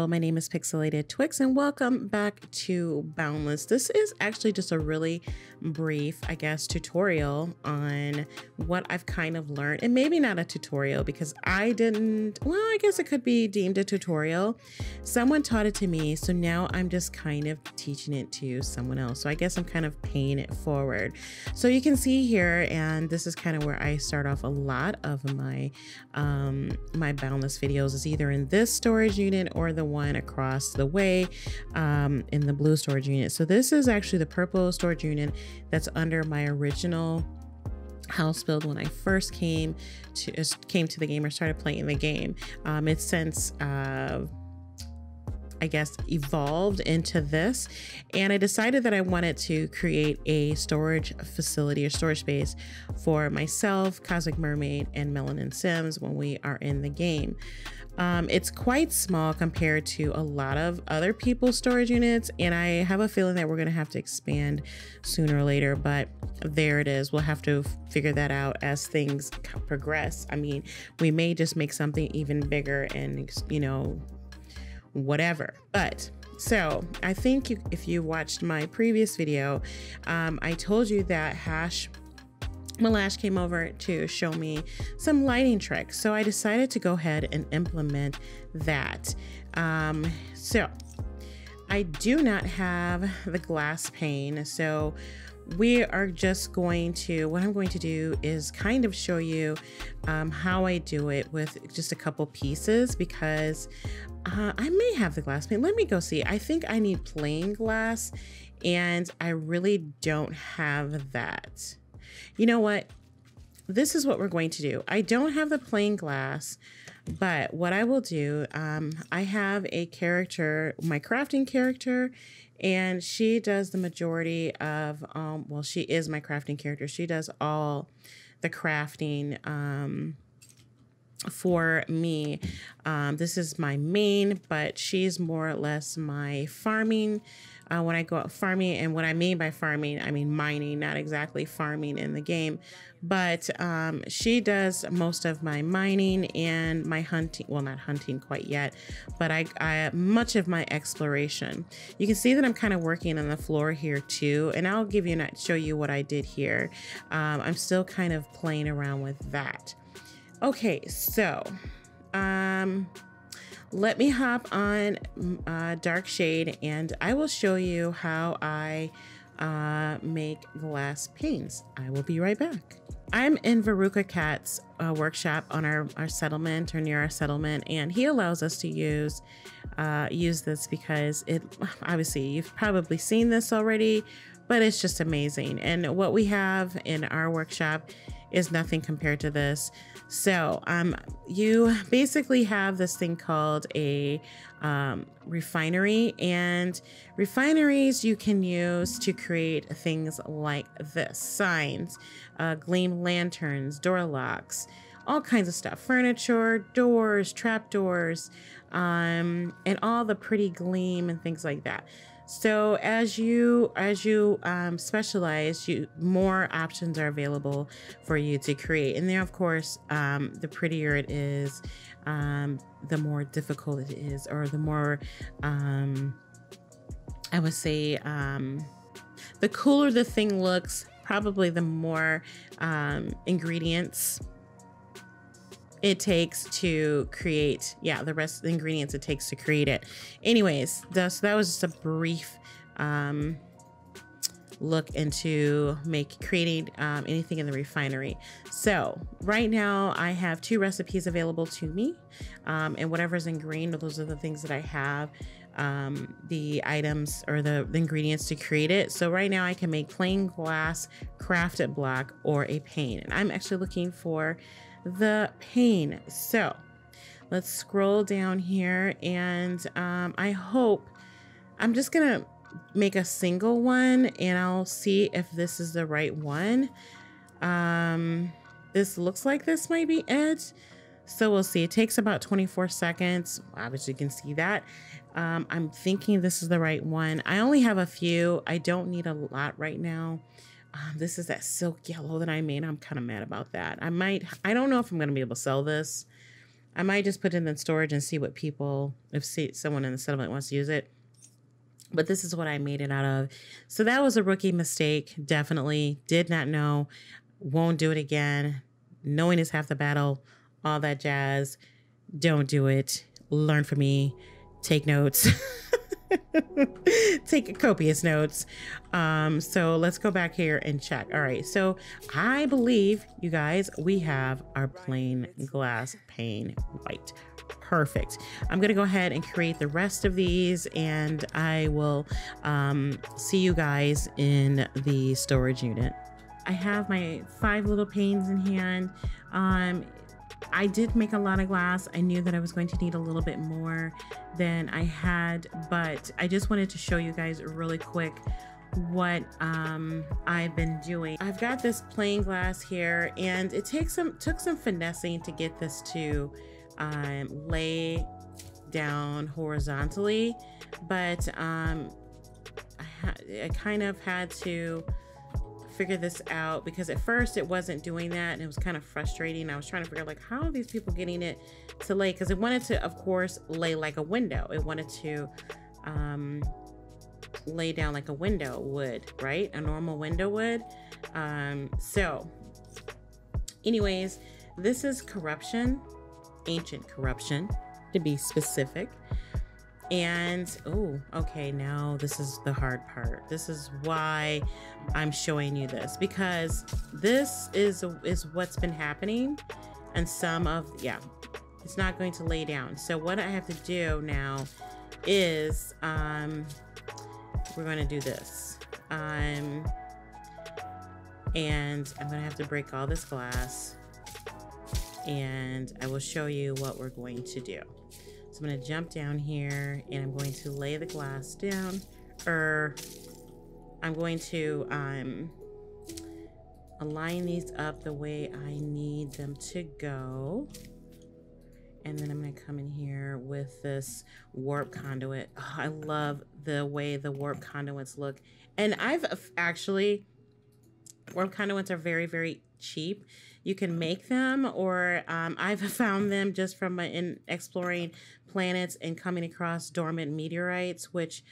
Hello, my name is Pixelated Twix, and welcome back to Boundless. This is actually just a really brief, I guess, tutorial on what I've kind of learned, and maybe not a tutorial because I didn't, well, I guess it could be deemed a tutorial. Someone taught it to me, so now I'm just kind of teaching it to someone else. So I guess I'm kind of paying it forward. So you can see here, and this is kind of where I start off a lot of my um, my Boundless videos is either in this storage unit or the one across the way um, in the blue storage unit. So this is actually the purple storage unit that's under my original house build when I first came to came to the game or started playing the game. Um, it's since uh, I guess, evolved into this. And I decided that I wanted to create a storage facility or storage space for myself, Cosmic Mermaid, and Melanin Sims when we are in the game. Um, it's quite small compared to a lot of other people's storage units, and I have a feeling that we're going to have to expand sooner or later, but there it is. We'll have to figure that out as things progress. I mean, we may just make something even bigger and, you know, whatever. But so I think you, if you watched my previous video, um, I told you that Hash Malash came over to show me some lighting tricks. So I decided to go ahead and implement that. Um, so I do not have the glass pane. So we are just going to, what I'm going to do is kind of show you um, how I do it with just a couple pieces because uh, I may have the glass pane. Let me go see. I think I need plain glass and I really don't have that. You know what? This is what we're going to do. I don't have the plain glass, but what I will do, um, I have a character, my crafting character, and she does the majority of um well she is my crafting character. She does all the crafting um for me. Um this is my main but she's more or less my farming uh, when I go out farming. And what I mean by farming, I mean mining, not exactly farming in the game. But um, she does most of my mining and my hunting. Well, not hunting quite yet, but I, I much of my exploration. You can see that I'm kind of working on the floor here too, and I'll give you and show you what I did here. Um, I'm still kind of playing around with that. Okay, so um, let me hop on uh, Dark Shade and I will show you how I uh, make glass panes. I will be right back. I'm in Veruca Cat's uh, workshop on our, our settlement or near our settlement, and he allows us to use uh, use this because it obviously you've probably seen this already, but it's just amazing. And what we have in our workshop is nothing compared to this. So um, you basically have this thing called a um, refinery, and refineries you can use to create things like this signs, uh, gleam lanterns, door locks, all kinds of stuff furniture, doors, trap doors, um, and all the pretty gleam and things like that. So as you as you um, specialize, you more options are available for you to create. And there, of course, um, the prettier it is, um, the more difficult it is, or the more um, I would say um, the cooler the thing looks, probably the more um, ingredients it takes to create yeah the rest of the ingredients it takes to create it. Anyways so that was just a brief um, look into make creating um, anything in the refinery. So right now i have two recipes available to me um, and whatever's in green those are the things that i have um, the items or the, the ingredients to create it. So right now i can make plain glass crafted block or a pane. And i'm actually looking for the pane. So let's scroll down here and um, I hope I'm just gonna make a single one and I'll see if this is the right one. Um, this looks like this might be it. So we'll see. It takes about 24 seconds. Obviously, you can see that. Um, I'm thinking this is the right one. I only have a few. I don't need a lot right now. Um, this is that silk yellow that I made. I'm kind of mad about that. I might, I don't know if I'm going to be able to sell this. I might just put it in the storage and see what people, if see, someone in the settlement wants to use it. But this is what I made it out of. So that was a rookie mistake. Definitely did not know. Won't do it again. Knowing is half the battle. All that jazz. Don't do it. Learn from me. Take notes. take copious notes. Um, so let's go back here and check. All right, so I believe you guys, we have our plain glass pane white. Perfect. I'm gonna go ahead and create the rest of these and I will um, see you guys in the storage unit. I have my five little panes in hand. Um, I did make a lot of glass. I knew that I was going to need a little bit more than I had, but I just wanted to show you guys really quick what um, I've been doing. I've got this plain glass here and it takes some took some finessing to get this to um, lay down horizontally, but um, I, I kind of had to figure this out because at first it wasn't doing that and it was kind of frustrating. I was trying to figure out like how are these people getting it to lay because it wanted to of course lay like a window. It wanted to um, lay down like a window would, right? A normal window would. Um, so anyways, this is corruption, ancient corruption to be specific. And oh, okay, now this is the hard part. This is why I'm showing you this because this is is what's been happening and some of yeah, it's not going to lay down. So what I have to do now is um we're going to do this. Um and I'm going to have to break all this glass and I will show you what we're going to do. I'm going to jump down here and I'm going to lay the glass down or I'm going to um, align these up the way I need them to go. And then I'm going to come in here with this warp conduit. Oh, I love the way the warp conduits look. And I've actually, warp conduits are very, very cheap you can make them or um, i've found them just from in exploring planets and coming across dormant meteorites which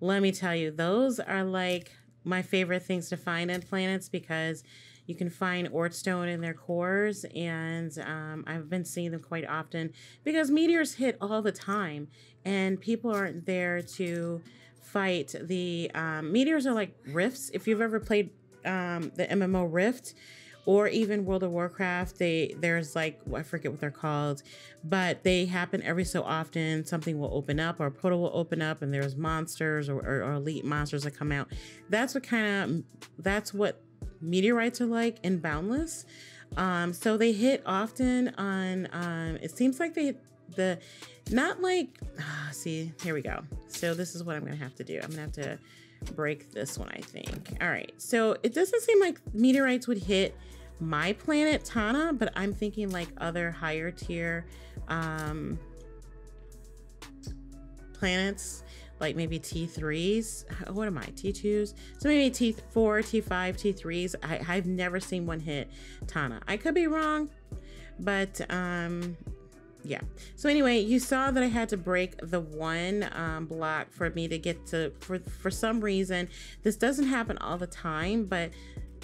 let me tell you those are like my favorite things to find in planets because you can find oortstone in their cores and um, i've been seeing them quite often because meteors hit all the time and people aren't there to fight the um, meteors are like rifts. If you've ever played um, the mmo rift or even World of Warcraft, they there's like I forget what they're called, but they happen every so often. Something will open up or a portal will open up, and there's monsters or, or, or elite monsters that come out. That's what kind of that's what meteorites are like in Boundless. Um, so they hit often on. Um, it seems like they the not like ah, see here we go. So this is what I'm gonna have to do. I'm gonna have to break this one, I think. All right, so it doesn't seem like meteorites would hit my planet Tana, but I'm thinking like other higher tier um, planets, like maybe T3s. What am I? T2s? So maybe T4, T5, T3s. I, I've never seen one hit Tana. I could be wrong, but um, yeah. So anyway, you saw that I had to break the one um, block for me to get to, for, for some reason, this doesn't happen all the time, but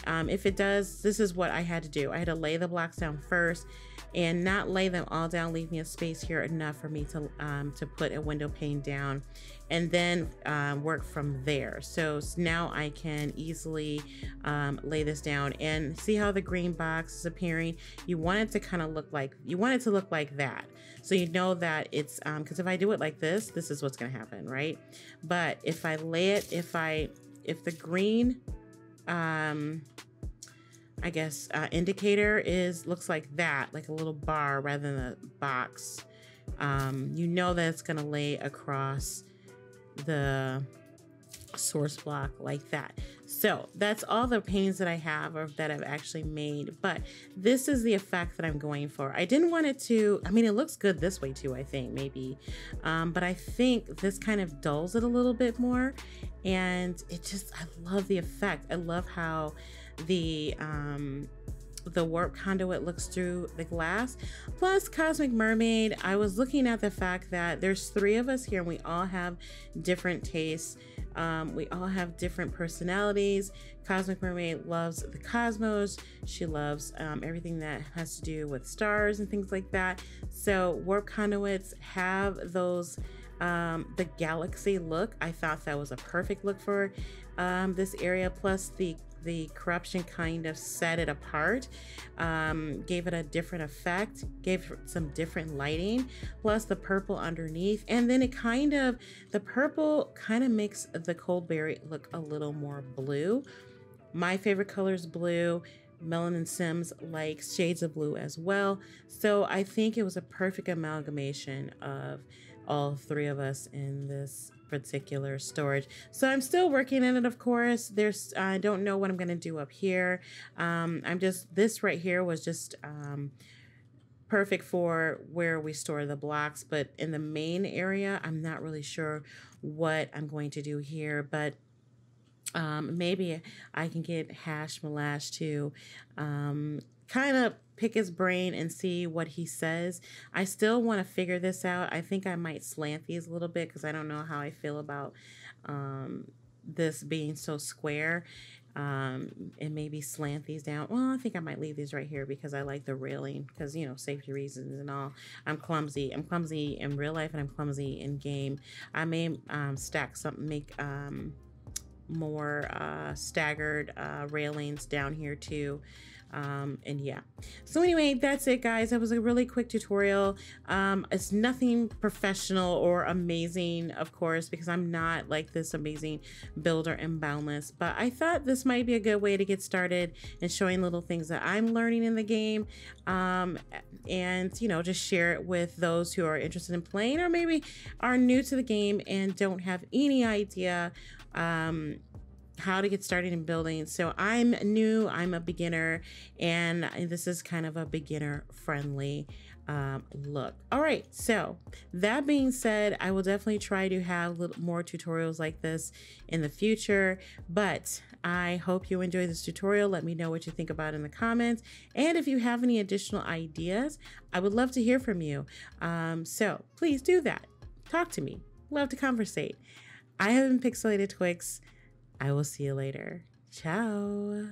um, if it does, this is what I had to do. I had to lay the blocks down first and not lay them all down, leave me a space here enough for me to, um, to put a window pane down and then um, work from there. So now I can easily um, lay this down and see how the green box is appearing. You want it to kind of look like, you want it to look like that. So you know that it's, because um, if I do it like this, this is what's gonna happen, right? But if I lay it, if I, if the green um, I guess, uh, indicator is looks like that, like a little bar rather than a box. Um, you know that it's going to lay across the source block like that. So that's all the panes that I have or that I've actually made, but this is the effect that I'm going for. I didn't want it to, I mean, it looks good this way too, I think maybe, um, but I think this kind of dulls it a little bit more and it just, I love the effect. I love how the, um, the warp conduit looks through the glass. Plus Cosmic Mermaid, I was looking at the fact that there's three of us here and we all have different tastes. Um, we all have different personalities. Cosmic Mermaid loves the cosmos. She loves um, everything that has to do with stars and things like that. So warp conduits have those um, the galaxy look. I thought that was a perfect look for um, this area. Plus the the corruption kind of set it apart, um, gave it a different effect, gave some different lighting, plus the purple underneath. And then it kind of, the purple kind of makes the cold berry look a little more blue. My favorite color is blue. Melanin Sims likes shades of blue as well. So I think it was a perfect amalgamation of all three of us in this particular storage. So I'm still working in it, of course. There's, I don't know what I'm going to do up here. Um, I'm just, this right here was just, um, perfect for where we store the blocks, but in the main area, I'm not really sure what I'm going to do here, but um, maybe I can get Hash Malash to um, kind of pick his brain and see what he says. I still want to figure this out. I think I might slant these a little bit because I don't know how I feel about um, this being so square. Um, and maybe slant these down. Well, I think I might leave these right here because I like the railing because, you know, safety reasons and all. I'm clumsy. I'm clumsy in real life and I'm clumsy in game. I may um, stack something, make um, more uh, staggered uh, railings down here too. Um, and yeah. So anyway that's it guys. That was a really quick tutorial. Um, it's nothing professional or amazing of course because I'm not like this amazing builder in Boundless but I thought this might be a good way to get started and showing little things that I'm learning in the game um, and you know just share it with those who are interested in playing or maybe are new to the game and don't have any idea um, how to get started in building. So I'm new, I'm a beginner, and this is kind of a beginner friendly um, look. All right, so that being said, I will definitely try to have little more tutorials like this in the future, but I hope you enjoy this tutorial. Let me know what you think about in the comments. And if you have any additional ideas, I would love to hear from you. Um, so please do that. Talk to me. Love to conversate. I have been Pixelated Twix. I will see you later. Ciao.